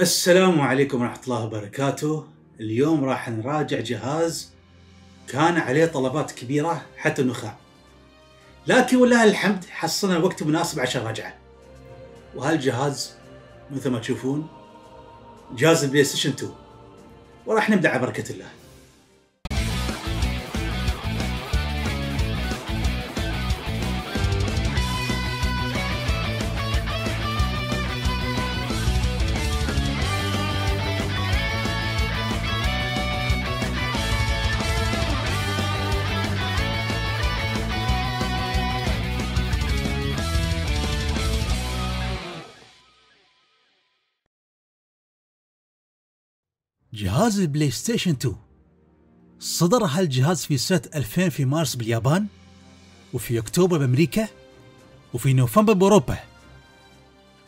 السلام عليكم ورحمة الله وبركاته. اليوم راح نراجع جهاز كان عليه طلبات كبيرة حتى النخاع لكن ولله الحمد حصلنا وقت مناسب عشان نراجعه. وهالجهاز مثل ما تشوفون جهاز ال PlayStation 2 وراح نبدأ على بركة الله. جهاز ال PlayStation 2 صدر هالجهاز في سنة 2000 في مارس باليابان؟ وفي أكتوبر بأمريكا؟ وفي نوفمبر بأوروبا؟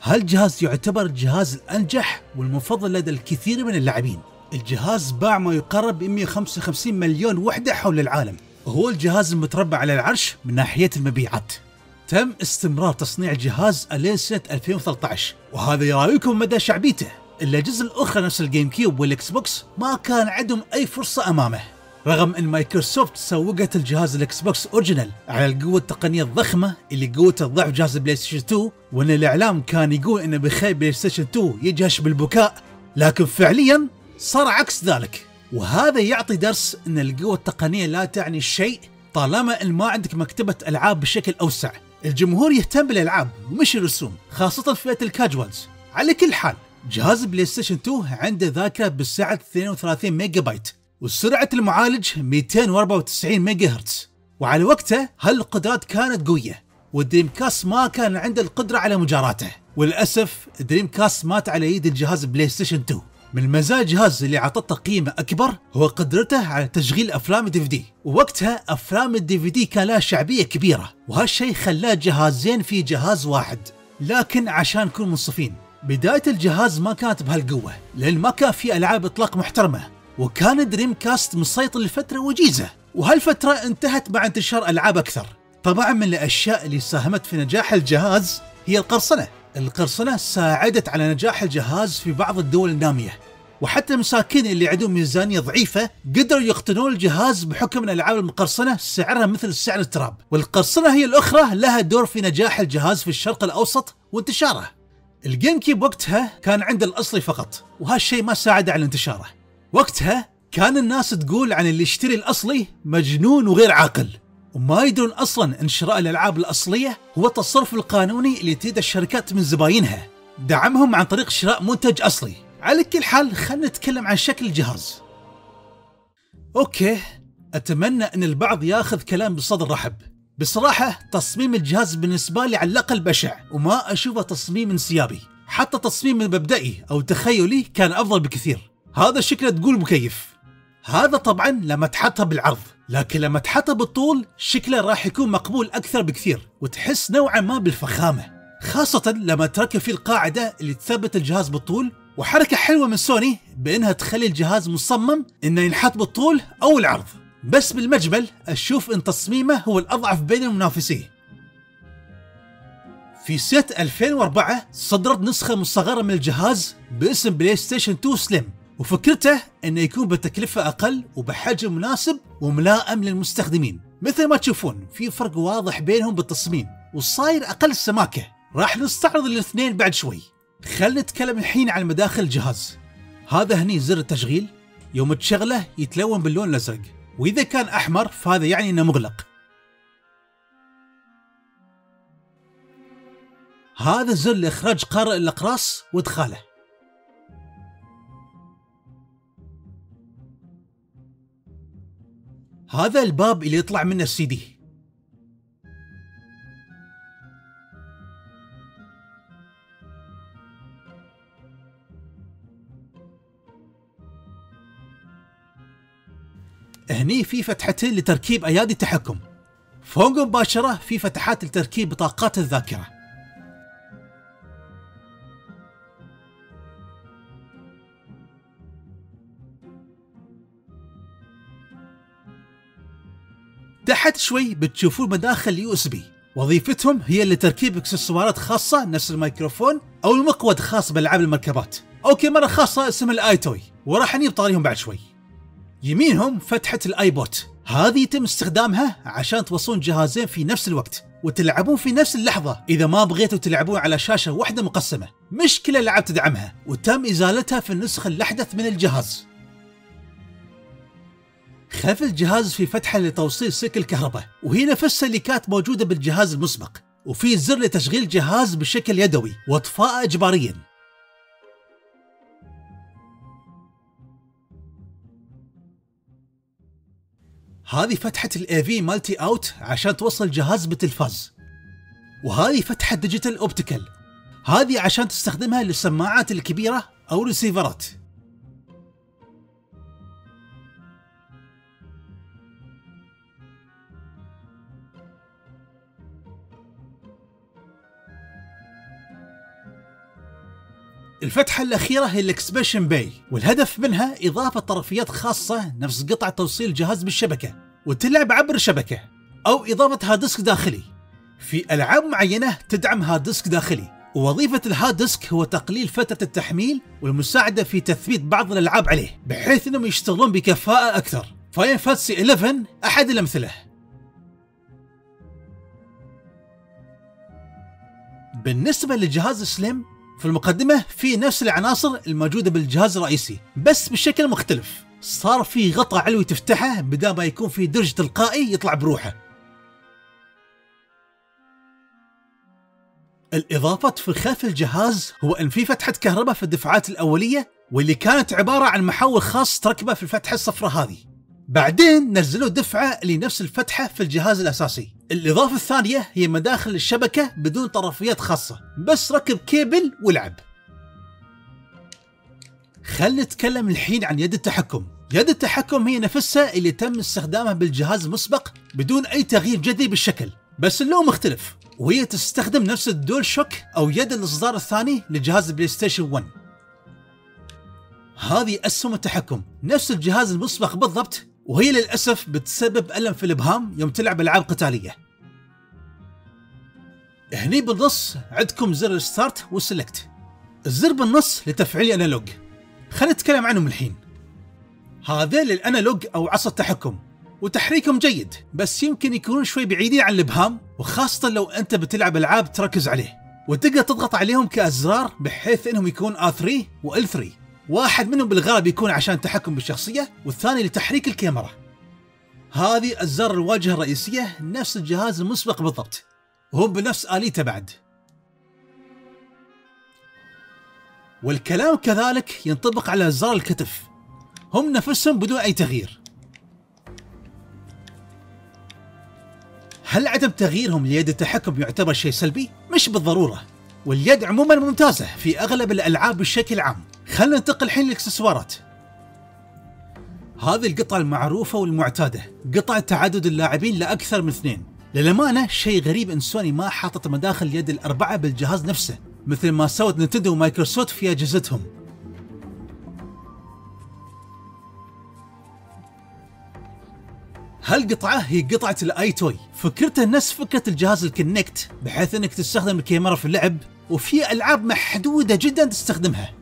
هالجهاز يعتبر الجهاز الأنجح والمفضل لدى الكثير من اللاعبين؟ الجهاز باع ما يقارب 155 مليون وحدة حول العالم. وهو الجهاز المتربع على العرش من ناحية المبيعات. تم استمرار تصنيع الجهاز الين سنة 2013 وهذا يراويكم مدى شعبيته. إلا الجزء الأخرى نفس ال GameCube وال Xbox ما كان عندهم أي فرصة أمامه. رغم إن مايكروسوفت سوقت الجهاز ال Xbox original على القوة التقنية الضخمة اللي قوتها ضعف جهاز ال PlayStation 2 وإن الإعلام كان يقول إنه بخير PlayStation 2 يجهش بالبكاء لكن فعليا صار عكس ذلك. وهذا يعطي درس إن القوة التقنية لا تعني شيء طالما إن ما عندك مكتبة ألعاب بشكل أوسع. الجمهور يهتم بالألعاب مش الرسوم خاصة فئه ال casuals على كل حال جهاز PlayStation 2 عنده ذاكرة بالسعة 32 ميجا بايت وسرعة المعالج 294 ميجا هرتز وعلى وقته هالقدرات كانت قوية وال Dreamcast ما كان عنده القدرة على مجاراته. وللأسف Dreamcast مات على يد الجهاز PlayStation 2 من مزايا الجهاز اللي عطته قيمة أكبر هو قدرته على تشغيل أفلام ال DVD ووقتها أفلام ال DVD كان لها شعبية كبيرة وهالشيء خلاه جهازين في جهاز واحد. لكن عشان نكون منصفين بداية الجهاز ما كانت بهالقوة لأن ما كان في ألعاب إطلاق محترمة وكان دريم كاست مسيطر لفترة وجيزة وهالفترة انتهت مع انتشار ألعاب أكثر. طبعا من الأشياء اللي ساهمت في نجاح الجهاز هي القرصنة. القرصنة ساعدت على نجاح الجهاز في بعض الدول النامية وحتى المساكين اللي عندهم ميزانية ضعيفة قدروا يقتنون الجهاز بحكم إن الالعاب المقرصنة سعرها مثل سعر التراب، والقرصنة هي الأخرى لها دور في نجاح الجهاز في الشرق الأوسط وانتشاره. ال GameCube وقتها كان عنده الاصلي فقط وهالشيء ما ساعد على انتشاره. وقتها كان الناس تقول عن اللي يشتري الأصلي مجنون وغير عاقل وما يدرون أصلا إن شراء الألعاب الأصلية هو التصرف القانوني اللي تريد الشركات من زباينها. دعمهم عن طريق شراء منتج أصلي. على كل حال خلينا نتكلم عن شكل الجهاز. أوكي أتمنى إن البعض ياخذ كلام بصدر رحب. بصراحة تصميم الجهاز بالنسبة لي على الأقل بشع وما أشوفه تصميم انسيابي. حتى تصميم مبدئي أو تخيلي كان أفضل بكثير. هذا شكله تقول مكيف. هذا طبعا لما تحطها بالعرض لكن لما تحطها بالطول شكله راح يكون مقبول أكثر بكثير وتحس نوعا ما بالفخامة. خاصة لما تركب فيه القاعدة اللي تثبت الجهاز بالطول وحركة حلوة من سوني بأنها تخلي الجهاز مصمم إنه ينحط بالطول أو العرض. بس بالمجمل أشوف أن تصميمه هو الأضعف بين المنافسين. في سنة 2004 صدرت نسخة مصغرة من الجهاز باسم PlayStation 2 Slim وفكرته إنه يكون بتكلفة أقل وبحجم مناسب وملائم للمستخدمين. مثل ما تشوفون في فرق واضح بينهم بالتصميم وصاير أقل سماكة راح نستعرض الاثنين بعد شوي. خلنا نتكلم الحين عن مداخل الجهاز. هذا هني زر التشغيل. يوم تشغله يتلون باللون الأزرق. وإذا كان أحمر فهذا يعني أنه مغلق. هذا زر لإخراج قارئ الأقراص وإدخاله. هذا الباب اللي يطلع منه السي دي. في فتحتين لتركيب أيادي التحكم. فوق مباشرة في فتحات لتركيب بطاقات الذاكرة. تحت شوي بتشوفون مداخل USB. وظيفتهم هي لتركيب إكسسوارات خاصة نفس الميكروفون أو المقود خاص بألعاب المركبات. أو كاميرا خاصة اسمها ال EyeToy. وراح نجيب طاريهم بعد شوي. يمينهم فتحة الآيبوت. هذه يتم استخدامها عشان توصلون جهازين في نفس الوقت وتلعبون في نفس اللحظة. إذا ما بغيتوا تلعبون على شاشة واحدة مقسمة مش كل الألعاب تدعمها وتم إزالتها في النسخة الأحدث من الجهاز. خلف الجهاز في فتحة لتوصيل سلك الكهرباء وهي نفسها اللي كانت موجودة بالجهاز المسبق وفي زر لتشغيل الجهاز بشكل يدوي واطفاءه اجباريا. هذه فتحة ال AV multi out عشان توصل الجهاز بالتلفاز وهذه فتحة digital optical هذه عشان تستخدمها للسماعات الكبيرة أو ريسيفرات الفتحة الأخيرة هي ال expansion bay والهدف منها إضافة طرفيات خاصة نفس قطع توصيل الجهاز بالشبكة وتلعب عبر الشبكة أو إضافة hard disk داخلي. في ألعاب معينة تدعم hard disk داخلي ووظيفة ال hard disk هو تقليل فترة التحميل والمساعدة في تثبيت بعض الألعاب عليه بحيث أنهم يشتغلون بكفاءة أكثر. Final Fantasy 11 أحد الأمثلة. بالنسبة للجهاز Slim في المقدمة في نفس العناصر الموجودة بالجهاز الرئيسي بس بشكل مختلف. صار في غطاء علوي تفتحه بدل ما يكون في درج تلقائي يطلع بروحه. الإضافة في خلف الجهاز هو أن في فتحة كهرباء في الدفعات الأولية واللي كانت عبارة عن محول خاص تركبه في الفتحة الصفراء هذه. بعدين نزلوا دفعة لنفس الفتحة في الجهاز الأساسي. الإضافة الثانية هي مداخل الشبكة بدون طرفيات خاصة. بس ركب كيبل والعب. خل نتكلم الحين عن يد التحكم. يد التحكم هي نفسها اللي تم استخدامها بالجهاز المسبق بدون أي تغيير جذري بالشكل. بس اللون مختلف وهي تستخدم نفس ال DualShock أو يد الإصدار الثاني لجهاز ال PlayStation 1 هذه أسهم التحكم. نفس الجهاز المسبق بالضبط وهي للأسف بتسبب ألم في الإبهام يوم تلعب ألعاب قتالية هني بالنص عندكم زر ال start وال select. الزر بالنص لتفعيل ال analog. خلينا نتكلم عنهم الحين. هذيل الانالوج أو عصا التحكم. وتحريكهم جيد بس يمكن يكونون شوي بعيدين عن الإبهام وخاصة لو أنت بتلعب ألعاب تركز عليه. وتقدر تضغط عليهم كأزرار بحيث إنهم يكون R3 و L3 واحد منهم بالغالب يكون عشان التحكم بالشخصية والثاني لتحريك الكاميرا. هذه الزر الواجهة الرئيسية نفس الجهاز المسبق بالضبط. وهم بنفس آليته بعد. والكلام كذلك ينطبق على زر الكتف. هم نفسهم بدون أي تغيير. هل عدم تغييرهم ليد التحكم يعتبر شيء سلبي؟ مش بالضرورة. واليد عموما ممتازة في أغلب الألعاب بشكل عام. خلينا ننتقل الحين للاكسسوارات. هذه القطعة المعروفة والمعتادة. قطعة تعدد اللاعبين لأكثر من اثنين. للأمانة شيء غريب أن سوني ما حاطت مداخل اليد الأربعة بالجهاز نفسه مثل ما سوت نينتندو ومايكروسوفت في أجهزتهم. هالقطعة هي قطعة ال EyeToy. فكرتها نفس فكرة الجهاز ال Kinect بحيث إنك تستخدم الكاميرا في اللعب وفي ألعاب محدودة جدا تستخدمها.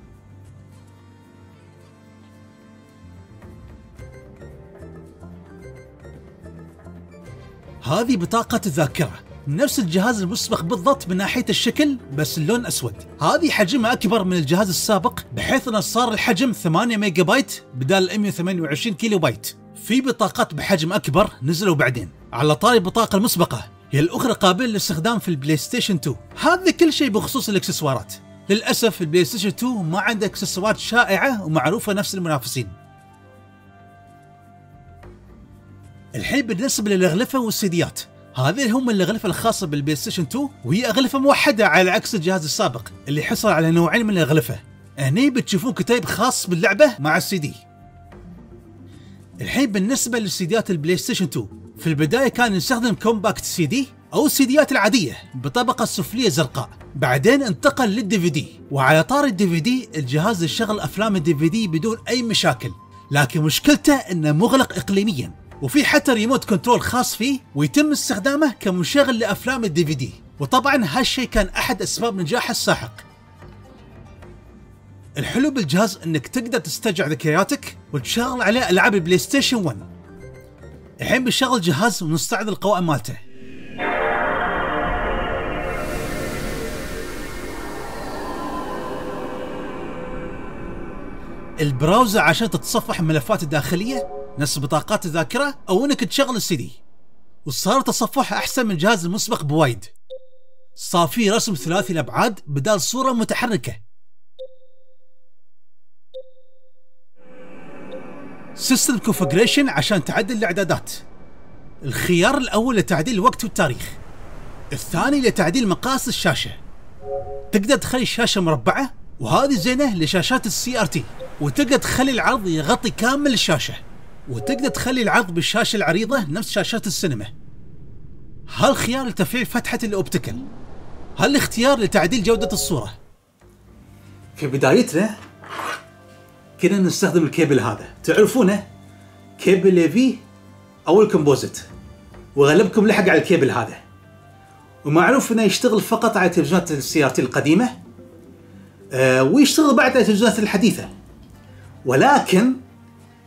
هذه بطاقة الذاكرة. نفس الجهاز المسبق بالضبط من ناحية الشكل بس اللون أسود. هذه حجمها أكبر من الجهاز السابق بحيث أنه صار الحجم 8 ميجا بايت بدال 128 كيلو بايت. في بطاقات بحجم أكبر نزلوا بعدين. على طاري البطاقة المسبقة هي الأخرى قابلة للاستخدام في ال PlayStation 2 هذا كل شيء بخصوص الإكسسوارات. للأسف ال PlayStation 2 ما عنده إكسسوارات شائعة ومعروفة نفس المنافسين. الحين بالنسبة للأغلفة والسيديات هذه هم الأغلفة الخاصة بال PlayStation 2 وهي أغلفة موحدة على عكس الجهاز السابق اللي حصل على نوعين من الأغلفة. هني بتشوفون كتيب خاص باللعبة مع السي دي. الحين بالنسبة للسيديات ال PlayStation 2 في البداية كان نستخدم compact CD أو السيديات العادية بطبقة سفلية زرقاء. بعدين انتقل لل DVD وعلى طاري ال DVD الجهاز يشغل أفلام ال DVD بدون أي مشاكل لكن مشكلته إنه مغلق اقليميا. وفي حتى remote control خاص فيه ويتم استخدامه كمشغل لأفلام ال DVD وطبعا هالشيء كان أحد أسباب نجاحه الساحق الحلو بالجهاز إنك تقدر تسترجع ذكرياتك وتشغل عليه ألعاب ال PlayStation 1 الحين بنشغل الجهاز ونستعرض القوائم مالته. ال browser عشان تتصفح الملفات الداخليه نفس بطاقات الذاكرة أو إنك تشغل السي دي. وصار تصفحها أحسن من الجهاز المسبق بوايد. صار في رسم ثلاثي الأبعاد بدال صورة متحركة. system configuration عشان تعدل الإعدادات. الخيار الأول لتعديل الوقت والتاريخ. الثاني لتعديل مقاس الشاشة. تقدر تخلي الشاشة مربعة وهذه زينة لشاشات ال CRT وتقدر تخلي العرض يغطي كامل الشاشة. وتقدر تخلي العرض بالشاشة العريضة نفس شاشات السينما. هالخيار لتفعيل فتحة ال optical هالاختيار لتعديل جودة الصورة. في بدايتنا كنا نستخدم الكيبل هذا. تعرفونه؟ cable ال AV أو ال composite وأغلبكم لحق على الكيبل هذا. ومعروف إنه يشتغل فقط على تلفزيونات ال CRT القديمة. آه ويشتغل بعد على التلفزيونات الحديثة. ولكن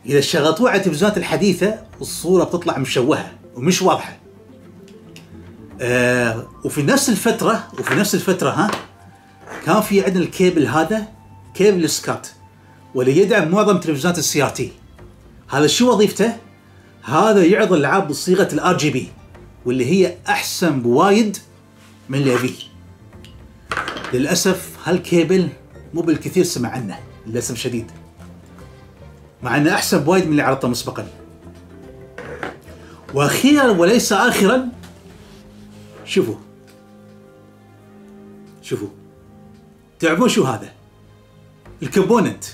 إذا شغلتوه على التلفزيونات الحديثة الصورة بتطلع مشوهة ومش واضحة. آه وفي نفس الفترة وفي نفس الفترة ها كان في عندنا الكيبل هذا cable SCART واللي يدعم معظم تلفزيونات ال CRT هذا شو وظيفته؟ هذا يعرض الالعاب بصيغة ال RGB واللي هي أحسن بوايد من ال AV. للأسف هالكيبل مو بالكثير سمع عنه للأسف شديد. مع انه احسن بوايد من اللي عرضته مسبقا. وأخيرا وليس اخرا شوفوا. شوفوا. تعرفون شو هذا؟ ال component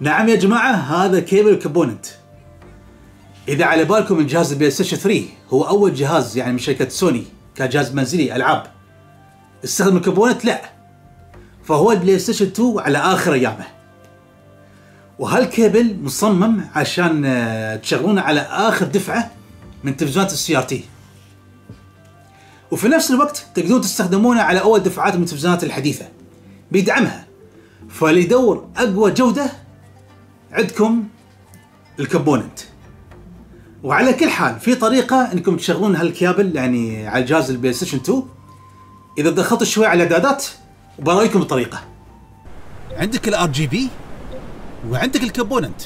نعم يا جماعة هذا كيبل component إذا على بالكم من جهاز ال PlayStation 3 هو أول جهاز يعني من شركة سوني كجهاز منزلي ألعاب. استخدم ال component لا. فهو ال PlayStation 2 على آخر أيامه. وهالكيبل مصمم عشان آه، تشغلونه على آخر دفعة من تلفزيونات ال CRT وفي نفس الوقت تقدرون تستخدمونه على أول دفعات من التلفزيونات الحديثة. بيدعمها. فاللي يدور أقوى جودة عندكم ال component. وعلى كل حال في طريقة إنكم تشغلون هالكيابل يعني على جهاز ال PlayStation 2 إذا دخلت شوي على الاعدادات وبرايكم الطريقة. عندك ال RGB وعندك ال component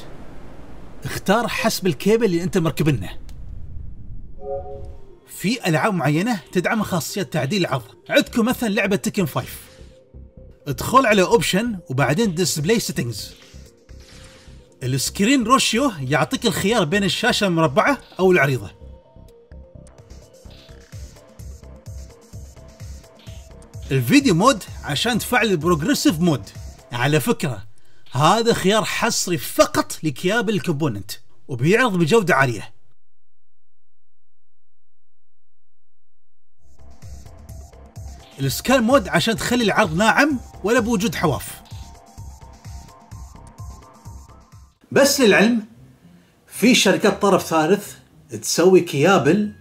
اختار حسب الكيبل اللي أنت مركبنه في ألعاب معينة تدعم خاصية تعديل العرض. عندكم مثلا لعبة Tekken 5 ادخل على option وبعدين display settings ال screen ratio يعطيك الخيار بين الشاشة المربعة أو العريضة. ال video mode عشان تفعل ال progressive mode. على فكرة هذا خيار حصري فقط لكيابل ال component وبيعرض بجودة عالية. ال scan mode عشان تخلي العرض ناعم ولا بوجود حواف. بس للعلم في شركات طرف ثالث تسوي كيابل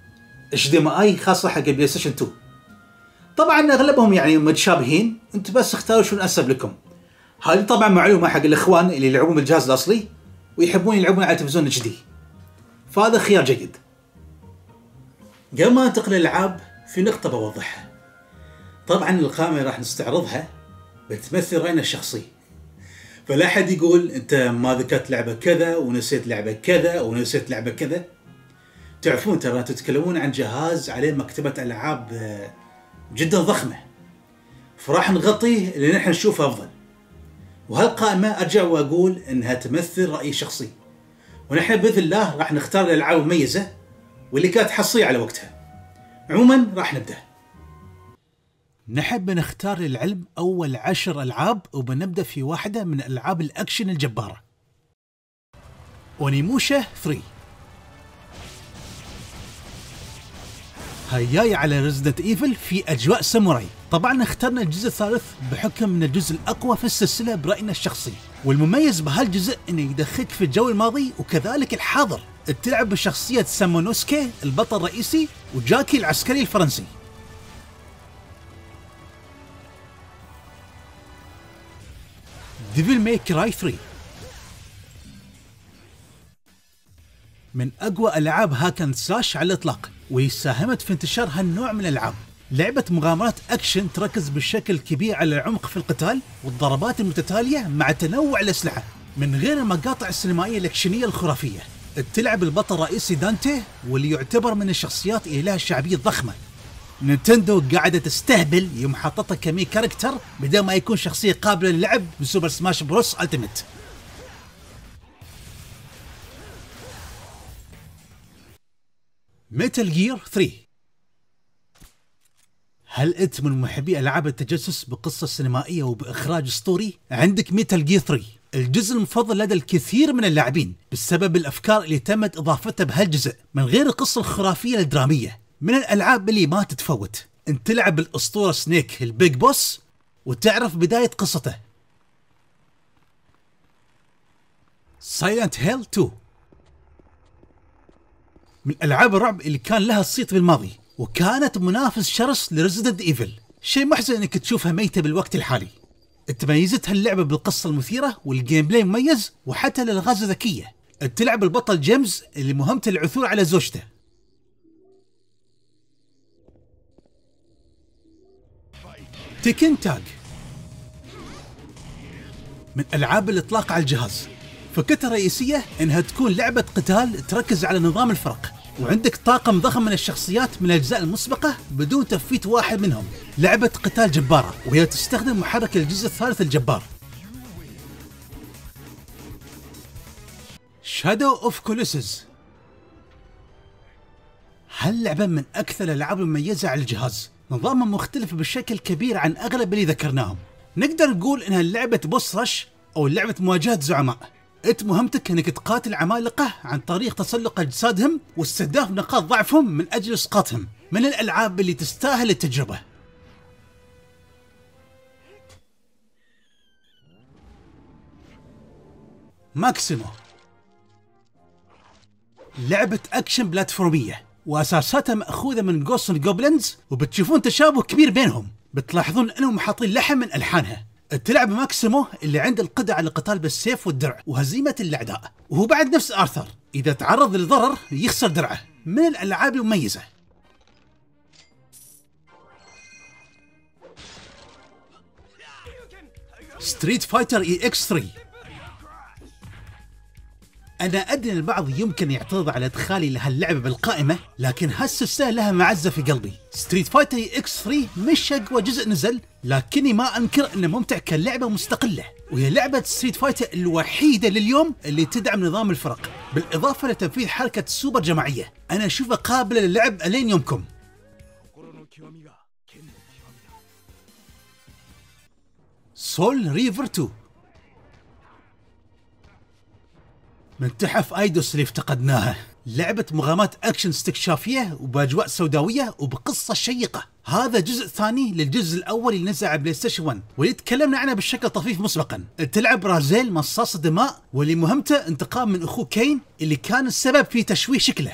HDMI خاصة حق ال PlayStation 2 طبعا أغلبهم يعني متشابهين أنتم بس اختاروا شو الانسب لكم. هذه طبعا معلومة حق الإخوان اللي يلعبون بالجهاز الأصلي ويحبون يلعبون على تلفزيون HD فهذا خيار جيد. قبل ما انتقل للالعاب في نقطة بوضحها. طبعا القائمة اللي راح نستعرضها بتمثل رأينا الشخصي. فلا أحد يقول أنت ما ذكرت لعبة كذا ونسيت لعبة كذا ونسيت لعبة كذا. تعرفون ترى تتكلمون عن جهاز عليه مكتبة ألعاب آه، جدا ضخمة. فراح نغطيه اللي نحن نشوفه أفضل. وهالقائمة أرجع وأقول إنها تمثل راي شخصي. ونحن بإذن الله راح نختار الألعاب المميزة واللي كانت حصرية على وقتها. عموما راح نبدأ. نحب نختار للعلم أول عشر ألعاب وبنبدأ في واحدة من ألعاب الأكشن الجبارة. Onimusha 3 هاي جاي على Resident Evil في أجواء ساموراي. طبعا اخترنا الجزء الثالث بحكم من الجزء الأقوى في السلسلة برأينا الشخصي. والمميز بهالجزء إنه يدخلك في الجو الماضي وكذلك الحاضر. تلعب بشخصية سامونوسكي البطل الرئيسي وجاكي العسكري الفرنسي. Devil May Cry 3 من أقوى ألعاب hack and slash على الإطلاق واللي ساهمت في انتشار هالنوع من الألعاب. لعبة مغامرات أكشن تركز بشكل كبير على العمق في القتال والضربات المتتالية مع تنوع الأسلحة من غير المقاطع السينمائية الأكشنية الخرافية. تلعب البطل الرئيسي دانتي واللي يعتبر من الشخصيات اللي لها شعبية ضخمة. Nintendo قاعدة تستهبل يوم حطتها ك Mii character بدل ما يكون شخصية قابلة للعب ب Super Smash Bros. Ultimate. Metal Gear 3 هل أنت من محبي ألعاب التجسس بقصة سينمائية وبإخراج اسطوري؟ عندك Metal Gear 3 الجزء المفضل لدى الكثير من اللاعبين بسبب الأفكار اللي تمت إضافتها بهالجزء من غير القصة الخرافية الدرامية من الألعاب اللي ما تتفوت. أنت تلعب الاسطوره سنيك ال Big Boss وتعرف بداية قصته. Silent Hill 2 من ألعاب الرعب اللي كان لها صيت بالماضي. وكانت منافس شرس ل Resident Evil. شيء محزن إنك تشوفها ميتة بالوقت الحالي. تميزت هاللعبة بالقصة المثيرة وال gameplay مميز وحتى الالغاز ذكية. تلعب البطل جيمس اللي مهمته العثور على زوجته. Tekken Tag من ألعاب الإطلاق على الجهاز. فكرتها الرئيسية إنها تكون لعبة قتال تركز على نظام الفرق. وعندك طاقم ضخم من الشخصيات من الأجزاء المسبقة بدون تفويت واحد منهم. لعبة قتال جبارة وهي تستخدم محرك الجزء الثالث الجبار. Shadow of Colossus هاللعبة من أكثر الألعاب المميزة على الجهاز؟ نظامها مختلف بشكل كبير عن أغلب اللي ذكرناهم. نقدر نقول إنها لعبة boss rush أو لعبة مواجهة زعماء. أنت مهمتك إنك تقاتل عمالقة عن طريق تسلق أجسادهم واستهداف نقاط ضعفهم من أجل إسقاطهم من الألعاب اللي تستاهل التجربة. Maximo. لعبة أكشن بلاتفورمية وأساساتها مأخوذة من Ghosts 'n Goblins وبتشوفون تشابه كبير بينهم. بتلاحظون أنهم حاطين لحن من ألحانها. تلعب Maximo اللي عنده القدرة على القتال بالسيف والدرع وهزيمة الأعداء. وهو بعد نفس آرثر. إذا تعرض للضرر يخسر درعه. من الألعاب المميزة؟ Street Fighter EX 3 أنا أدري البعض يمكن يعترض على إدخالي لهاللعبة بالقائمة لكن هالسلسلة لها معزة في قلبي. Street Fighter EX 3 مش أقوى جزء نزل لكني ما أنكر أنه ممتع كلعبة مستقلة وهي لعبة Street Fighter الوحيدة لليوم اللي تدعم نظام الفرق. بالإضافة لتنفيذ حركة سوبر جماعية أنا أشوفها قابلة للعب ألين يومكم. Soul Reaver 2 من تحف Eidos اللي افتقدناها لعبة مغامرات أكشن استكشافية وبأجواء سوداوية وبقصة شيقة. هذا جزء ثاني للجزء الأول اللي نزل على PlayStation 1 واللي تكلمنا عنه بشكل طفيف مسبقا. تلعب Raziel مصاص دماء واللي مهمته انتقام من أخوه Kain اللي كان السبب في تشويه شكله.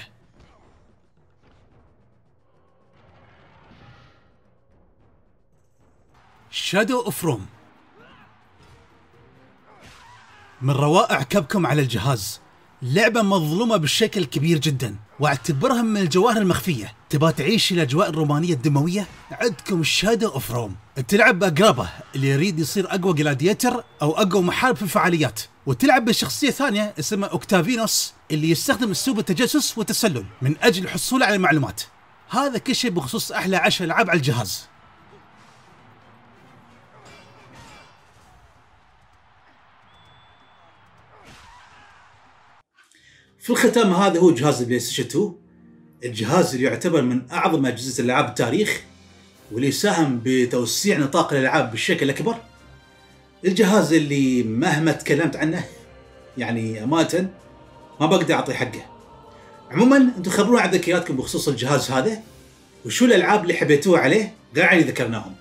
Shadow of Rome من روائع Capcom على الجهاز. لعبة مظلومة بشكل كبير جدا واعتبرها من الجواهر المخفية. تبى تعيش الأجواء الرومانية الدموية؟ عندكم Shadow of Rome تلعب بأغريبا اللي يريد يصير أقوى gladiator أو أقوى محارب في الفعاليات. وتلعب بشخصية ثانية اسمها أوكتافيانوس اللي يستخدم أسلوب التجسس والتسلل من أجل الحصول على المعلومات. هذا كل شيء بخصوص أحلى عشر ألعاب على الجهاز. في الختام هذا هو جهاز ال PlayStation 2 الجهاز اللي يعتبر من أعظم أجهزة الألعاب التاريخ واللي ساهم بتوسيع نطاق الألعاب بالشكل الاكبر الجهاز اللي مهما تكلمت عنه يعني أمانة ما بقدر أعطي حقه. عموما أنتم خبرونا عن ذكرياتكم بخصوص الجهاز هذا وشو الألعاب اللي حبيتوها عليه غير اللي ذكرناهم.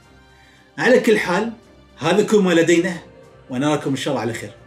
على كل حال هذا كل ما لدينا ونراكم إن شاء الله على خير.